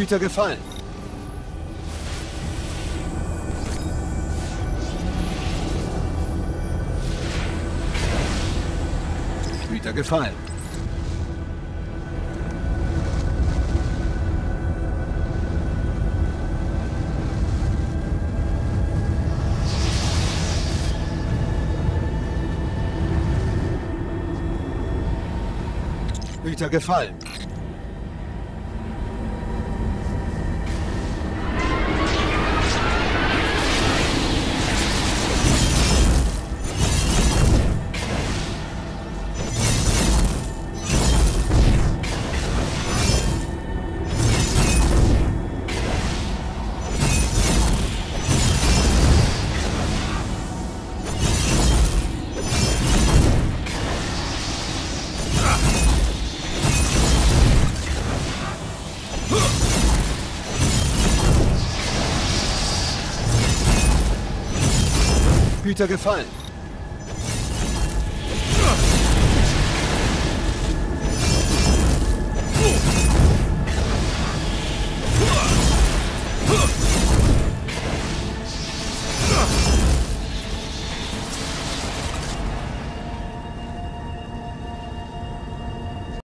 Hüter gefallen. Hüter gefallen. Hüter gefallen. Hüter gefallen.